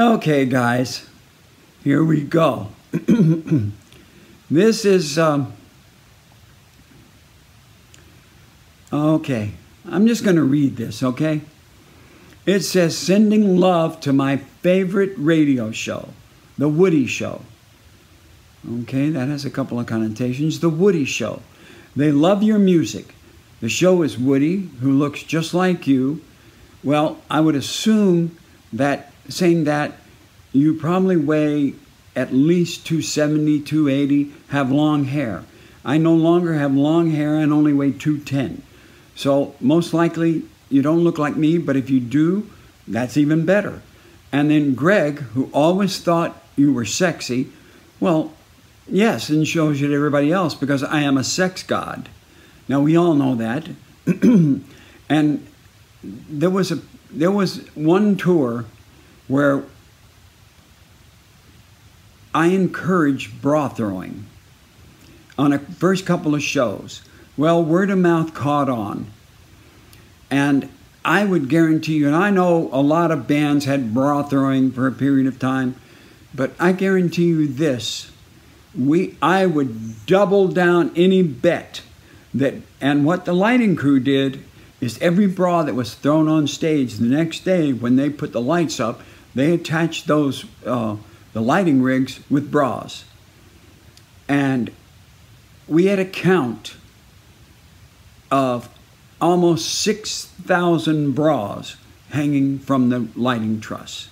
Okay, guys, here we go. this is, um, okay, I'm just going to read this, okay? It says, sending love to my favorite radio show, The Woody Show. Okay, that has a couple of connotations. The Woody Show. They love your music. The show is Woody, who looks just like you. Well, I would assume that saying that you probably weigh at least 270, 280, have long hair. I no longer have long hair and only weigh 210. So most likely you don't look like me, but if you do, that's even better. And then Greg, who always thought you were sexy, well, yes, and shows you to everybody else because I am a sex god. Now we all know that. and there was a there was one tour where I encouraged bra throwing on a first couple of shows. Well, word of mouth caught on. And I would guarantee you, and I know a lot of bands had bra throwing for a period of time, but I guarantee you this we I would double down any bet that and what the lighting crew did is every bra that was thrown on stage the next day when they put the lights up, they attached those uh, the lighting rigs with bras, and we had a count of almost 6,000 bras hanging from the lighting truss.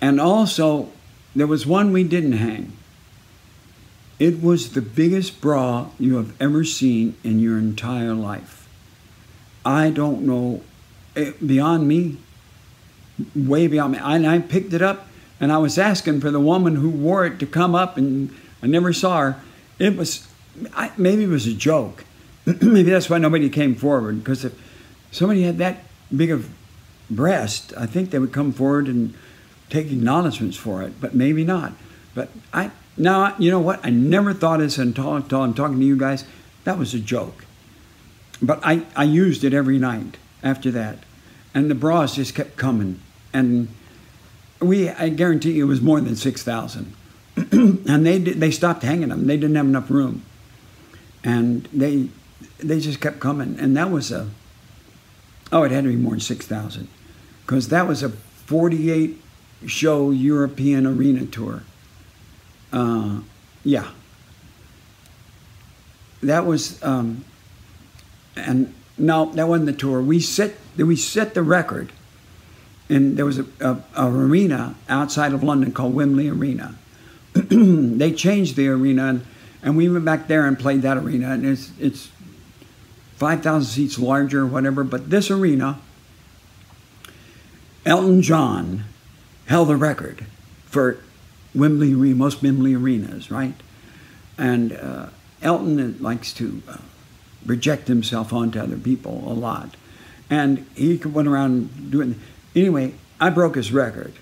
And also, there was one we didn't hang. It was the biggest bra you have ever seen in your entire life. I don't know, it, eh, beyond me, way beyond me. And I picked it up and I was asking for the woman who wore it to come up, and I never saw her. It was, I, maybe it was a joke. maybe that's why nobody came forward, because if somebody had that big of breast, I think they would come forward and take acknowledgments for it, but maybe not. But I, now, you know what? I never thought this until, until I'm talking to you guys. That was a joke. But I, I used it every night after that. And the bras just kept coming. And we, I guarantee you, it was more than 6,000. and they, they stopped hanging them. They didn't have enough room. And they, they just kept coming. And that was a, oh, it had to be more than 6,000. Because that was a 48 show European arena tour. Uh, yeah. That was, um, and no, that wasn't the tour. We set, we set the record and there was a, a, a arena outside of London called Wembley Arena. they changed the arena, and, and, we went back there and played that arena, and it's it's five thousand seats larger, whatever. But this arena, Elton John held the record for Wembley Arena, most Wembley arenas, right? And uh, Elton likes to uh, project himself onto other people a lot, and he went around doing. Anyway, I broke his record.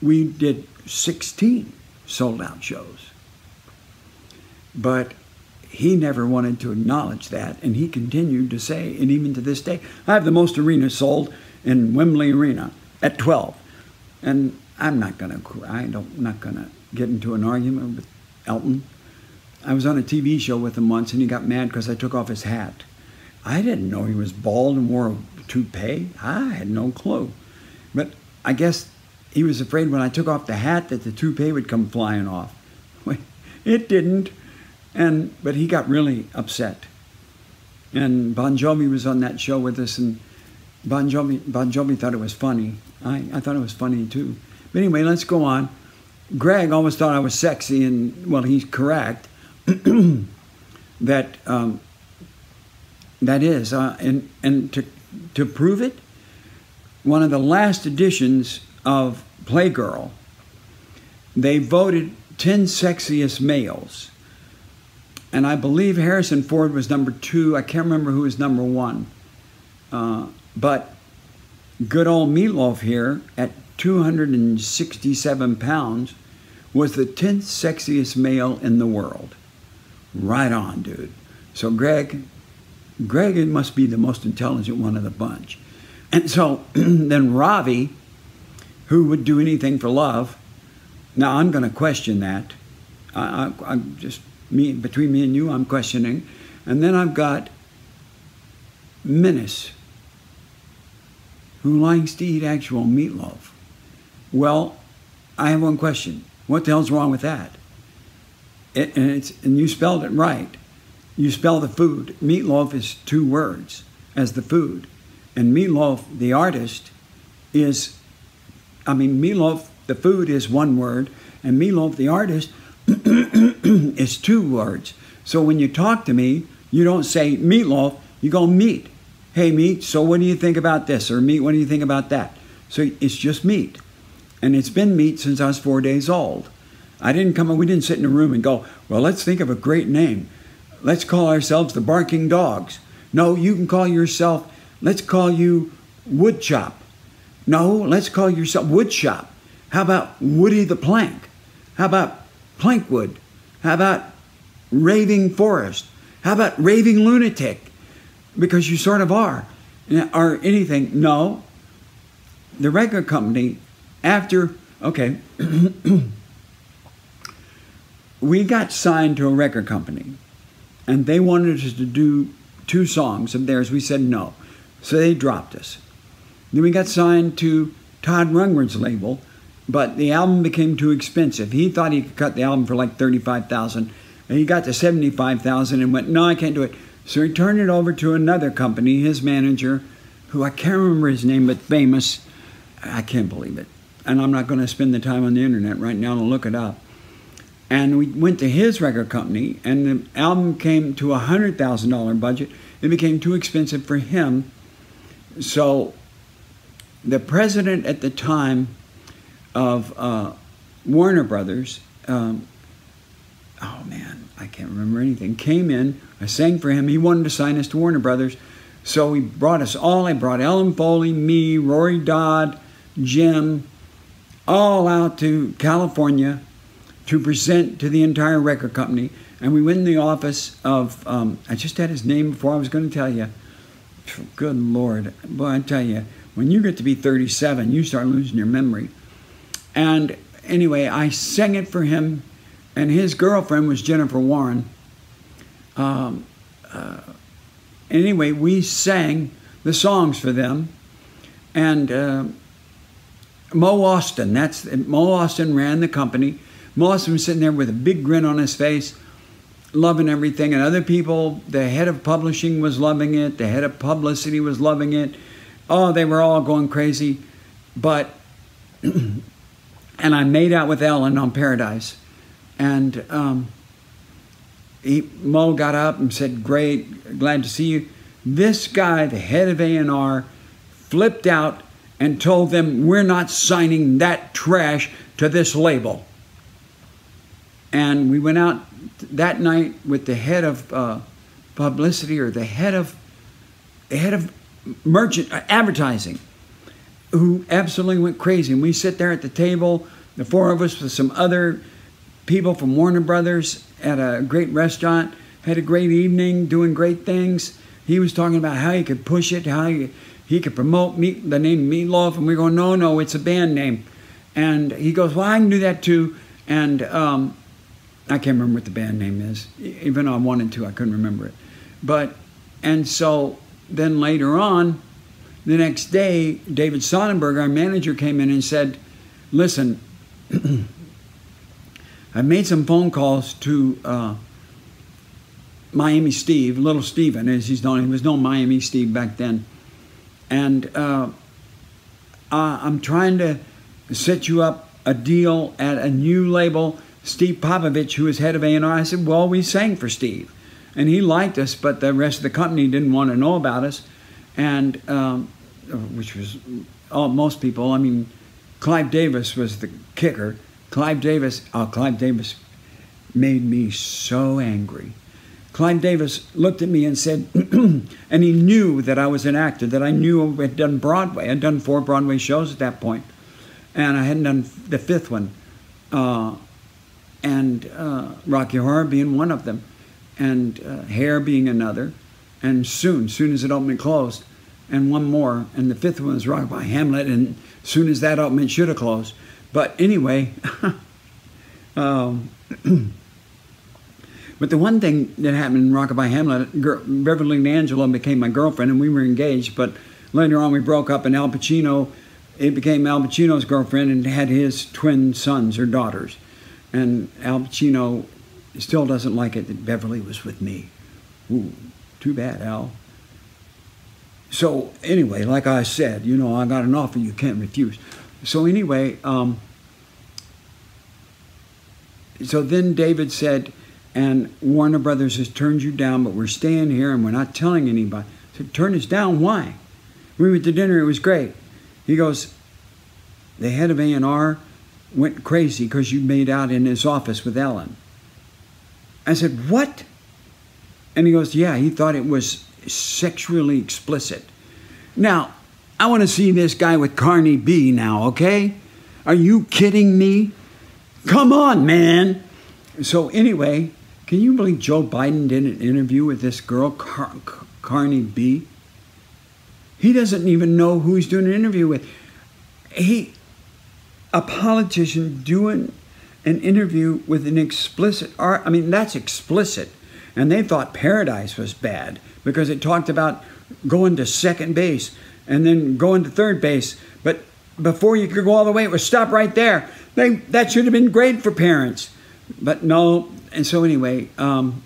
We did 16 sold out shows. But he never wanted to acknowledge that, and he continued to say, and even to this day, I have the most arenas sold in Wembley Arena at 12. And I'm not going to, I don't, I'm not going to get into an argument with Elton. I was on a TV show with him once, and he got mad because I took off his hat. I didn't know he was bald and wore a toupee. I had no clue. But I guess he was afraid when I took off the hat that the toupee would come flying off. It didn't. And but he got really upset. And Bon Jovi was on that show with us, and Bon Jovi, bon Jovi thought it was funny. I, I thought it was funny too. But anyway, let's go on. Greg almost thought I was sexy, and well, he's correct. that um, that is, uh, and and to to prove it, one of the last editions of Playgirl, they voted 10 sexiest males. And I believe Harrison Ford was number two. I can't remember who was number one. Uh, but good old Meatloaf here at 267 pounds was the 10th sexiest male in the world. Right on, dude. So Greg, Greg must be the most intelligent one of the bunch. And so then Ravi who would do anything for love. Now I'm going to question that. I, I'm just me between me and you. I'm questioning, and then I've got Menace, who likes to eat actual meatloaf. Well, I have one question. What the hell's wrong with that? It, and, it's, and you spelled it right. You spell the food. Meatloaf is two words as the food. And Meatloaf, the artist, is, I mean, Meatloaf, the food is one word, and Meatloaf, the artist, is two words. So when you talk to me, you don't say meatloaf, you go meat. Hey, meat, so what do you think about this? Or meat, what do you think about that? So it's just meat. And it's been meat since I was four days old. I didn't come, we didn't sit in a room and go, well, let's think of a great name. Let's call ourselves the Barking Dogs. No, you can call yourself, let's call you Woodchop. No, let's call yourself Woodshop. How about Woody the Plank? How about Plankwood? How about Raving Forest? How about Raving Lunatic? Because you sort of are. Or anything. No. The record company, after, okay, we got signed to a record company and they wanted us to do two songs of theirs. We said no. So they dropped us. Then we got signed to Todd Rundgren's label, but the album became too expensive. He thought he could cut the album for like 35000 and he got to 75000 and went, no, I can't do it. So he turned it over to another company, his manager, who I can't remember his name, but famous. I can't believe it. And I'm not going to spend the time on the internet right now to look it up. And we went to his record company, and the album came to a $100,000 budget. It became too expensive for him. So the president at the time of uh, Warner Brothers, um, oh man, I can't remember anything, came in. I sang for him. He wanted to sign us to Warner Brothers. So he brought us all. I brought Ellen Foley, me, Rory Dodd, Jim, all out to California to present to the entire record company. And we went in the office of, um, I just had his name before I was going to tell you. Good Lord. Boy, I tell you, when you get to be 37, you start losing your memory. And anyway, I sang it for him, and his girlfriend was Jennifer Warren. Um, uh, anyway, we sang the songs for them. And uh, Mo Ostin, that's Mo Ostin ran the company. Mo Ostin was sitting there with a big grin on his face, loving everything. And other people, the head of publishing was loving it, the head of publicity was loving it. Oh, they were all going crazy. But, and I made out with Ellen on Paradise. And um, he, Mo got up and said, Great, glad to see you. This guy, the head of A&R, flipped out and told them, We're not signing that trash to this label. And we went out that night with the head of uh, publicity or the head of the head of merchant uh, advertising, who absolutely went crazy. And we sit there at the table, the four of us with some other people from Warner Brothers at a great restaurant, had a great evening, doing great things. He was talking about how he could push it, how he, he could promote meat, the name Meatloaf, and we go, no, no, it's a band name. And he goes, well, I can do that too. And um, I can't remember what the band name is. Even though I wanted to, I couldn't remember it. But, and so then later on, the next day, David Sonnenberg, our manager, came in and said, Listen, I made some phone calls to uh, Miami Steve, Little Steven, as he's known. He was known Miami Steve back then. And uh, I'm trying to set you up a deal at a new label Steve Popovich, who was head of A&R, I said, well, we sang for Steve. And he liked us, but the rest of the company didn't want to know about us. And, um, which was oh, most people, I mean, Clive Davis was the kicker. Clive Davis, oh, Clive Davis made me so angry. Clive Davis looked at me and said, and he knew that I was an actor, that I knew I had done Broadway. I'd done four Broadway shows at that point, and I hadn't done the fifth one. Uh, and uh, Rocky Horror being one of them, and uh, Hair being another. And soon, soon as it opened and closed, and one more, and the fifth one was Rockabye Hamlet. And soon as that opened, it should have closed. But anyway, um, but the one thing that happened in Rockabye Hamlet, Beverly D'Angelo became my girlfriend, and we were engaged. But later on, we broke up, and Al Pacino, it became Al Pacino's girlfriend, and had his twin sons or daughters. And Al Pacino still doesn't like it that Beverly was with me. Ooh, too bad, Al. So anyway, like I said, you know, I got an offer you can't refuse. So anyway, um, so then David said, and Warner Brothers has turned you down, but we're staying here and we're not telling anybody. Turn us down? Why? We went to dinner, it was great. He goes, the head of A&R went crazy because you made out in his office with Ellen. I said, what? And he goes, yeah, he thought it was sexually explicit. Now, I want to see this guy with Cardi B now, okay? Are you kidding me? Come on, man. So, anyway, can you believe Joe Biden did an interview with this girl, Car Cardi B? He doesn't even know who he's doing an interview with. He, a politician doing an interview with an explicit art. I mean, that's explicit. And they thought Paradise was bad because it talked about going to second base and then going to third base. But before you could go all the way, it was stop right there. They, that should have been great for parents. But no. And so, anyway, um,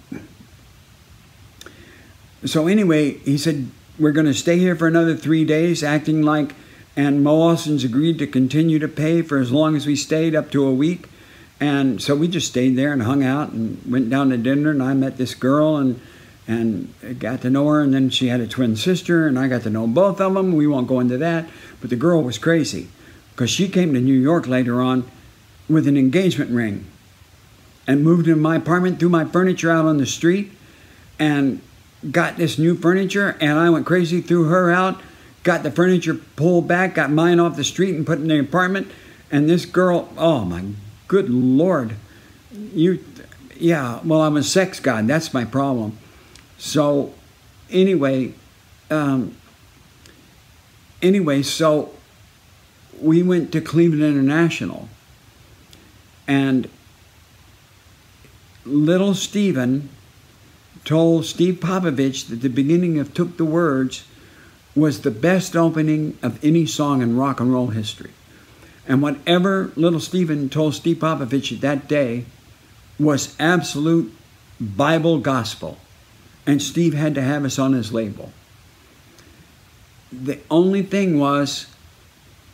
so anyway, he said, We're going to stay here for another three days, acting like, and Mo Ostin's agreed to continue to pay for as long as we stayed, up to a week. And so we just stayed there and hung out and went down to dinner. And I met this girl and and got to know her. And then she had a twin sister, and I got to know both of them. We won't go into that. But the girl was crazy because she came to New York later on with an engagement ring and moved into my apartment, threw my furniture out on the street, and got this new furniture. And I went crazy, threw her out, got the furniture pulled back, got mine off the street and put in the apartment. And this girl, oh my good Lord, you, yeah, well, I'm a sex god. That's my problem. So, anyway, um, anyway, so we went to Cleveland International, and little Steven told Steve Popovich that the beginning of Took the Words was the best opening of any song in rock and roll history. And whatever little Steven told Steve Popovich that day was absolute Bible gospel. And Steve had to have us on his label. The only thing was,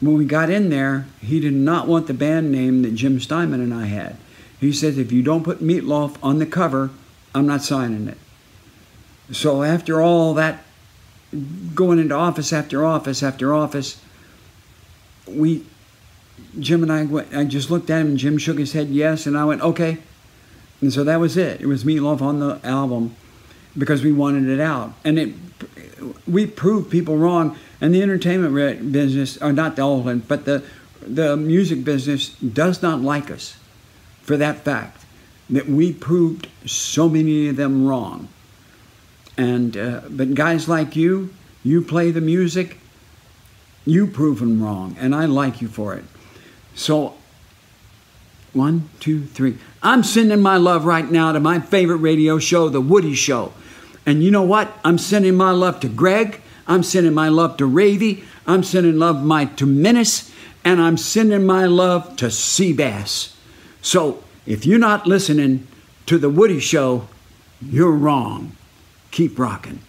when we got in there, he did not want the band name that Jim Steinman and I had. He said, if you don't put Meatloaf on the cover, I'm not signing it. So after all that, going into office after office after office, we Jim and I went, I just looked at him and Jim shook his head yes, and I went, okay. And so that was it. It was Meatloaf on the album because we wanted it out. And it we proved people wrong. And the entertainment business, or not the one, but the, the music business does not like us for that fact that we proved so many of them wrong. And uh, but guys like you, you play the music, you prove them wrong, and I like you for it. So, one, two, three. I'm sending my love right now to my favorite radio show, The Woody Show. And you know what? I'm sending my love to Greg. I'm sending my love to Ravi. I'm sending love my to Menace. And I'm sending my love to Seabass. So if you're not listening to The Woody Show, you're wrong. Keep rocking.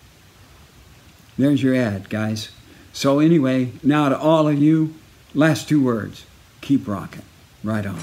There's your ad, guys. So, anyway, now to all of you, last two words keep rocking. Right on.